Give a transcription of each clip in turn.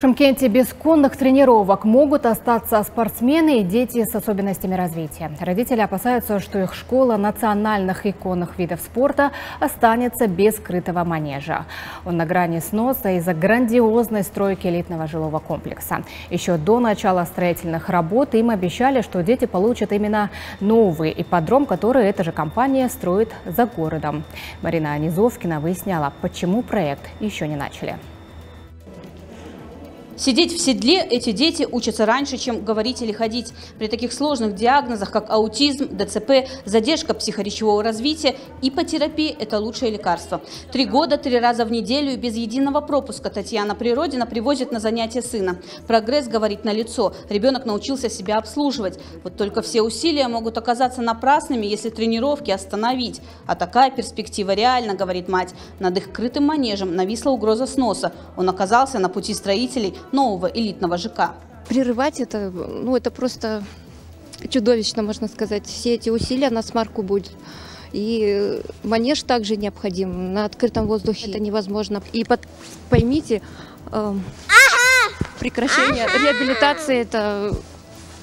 В Шымкенте без конных тренировок могут остаться спортсмены и дети с особенностями развития. Родители опасаются, что их школа национальных и конных видов спорта останется без скрытого манежа. Он на грани сноса из-за грандиозной стройки элитного жилого комплекса. Еще до начала строительных работ им обещали, что дети получат именно новый ипподром, который эта же компания строит за городом. Марина Низовкина выясняла, почему проект еще не начали. Сидеть в седле эти дети учатся раньше, чем говорить или ходить. При таких сложных диагнозах, как аутизм, ДЦП, задержка психоречевого развития, ипотерапия – это лучшее лекарство. Три года, три раза в неделю и без единого пропуска Татьяна Природина привозит на занятия сына. Прогресс говорит на лицо. Ребенок научился себя обслуживать. Вот только все усилия могут оказаться напрасными, если тренировки остановить. А такая перспектива реально, говорит мать. Над их крытым манежем нависла угроза сноса. Он оказался на пути строителей нового элитного ЖК. Прерывать это, ну, это просто чудовищно, можно сказать. Все эти усилия на смарку будет. И манеж также необходим. На открытом воздухе это невозможно. И под, поймите, э, прекращение реабилитации это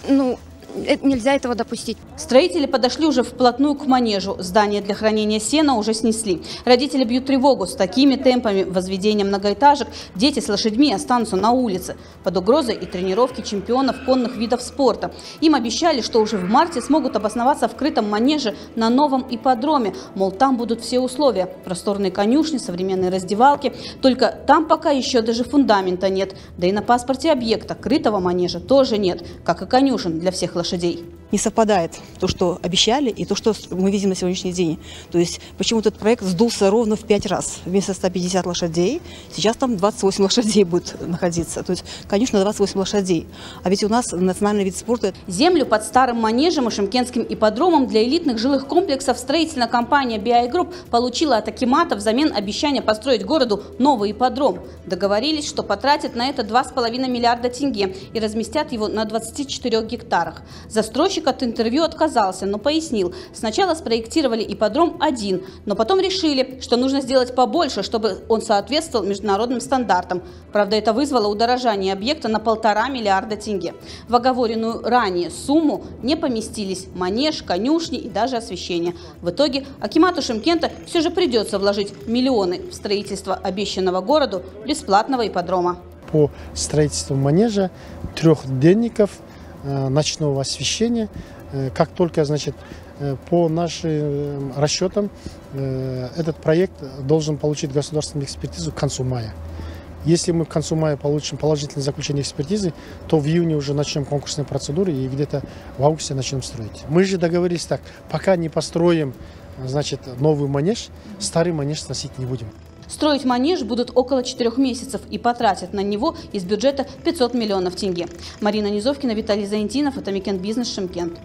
ну, нельзя этого допустить. Строители подошли уже вплотную к манежу. Здание для хранения сена уже снесли. Родители бьют тревогу. С такими темпами возведения многоэтажек дети с лошадьми останутся на улице. Под угрозой и тренировки чемпионов конных видов спорта. Им обещали, что уже в марте смогут обосноваться в крытом манеже на новом ипподроме. Мол, там будут все условия. Просторные конюшни, современные раздевалки. Только там пока еще даже фундамента нет. Да и на паспорте объекта крытого манежа тоже нет. Как и конюшен для всех лошадей лошадей. Не совпадает то, что обещали, и то, что мы видим на сегодняшний день. То есть почему этот проект сдулся ровно в пять раз. Вместо 150 лошадей сейчас там 28 лошадей будет находиться. То есть, конечно, 28 лошадей. А ведь у нас национальный вид спорта. Землю под старым манежем и шимкенским ипподромом для элитных жилых комплексов строительная компания BI Group получила от Акимата взамен обещания построить городу новый ипподром. Договорились, что потратят на это 2,5 миллиарда тенге и разместят его на 24 гектарах. Застройщик от интервью отказался, но пояснил, сначала спроектировали ипподром один, но потом решили, что нужно сделать побольше, чтобы он соответствовал международным стандартам. Правда, это вызвало удорожание объекта на полтора миллиарда тенге. В оговоренную ранее сумму не поместились манеж, конюшни и даже освещение. В итоге Акимату Шимкента все же придется вложить миллионы в строительство обещанного городу бесплатного ипподрома. По строительству манежа, трех денников – Э, ночного освещения. Э, как только, значит, э, по нашим расчетам, этот проект должен получить государственную экспертизу к концу мая. Если мы к концу мая получим положительное заключение экспертизы, то в июне уже начнем конкурсные процедуры и где-то в августе начнем строить. Мы же договорились так, пока не построим значит, новый манеж, старый манеж сносить не будем. Строить манеж будут около четырех месяцев и потратят на него из бюджета 500 миллионов тенге. Марина Низовкина, Виталий Заинтинов, это Микен Бизнес, Шимкент.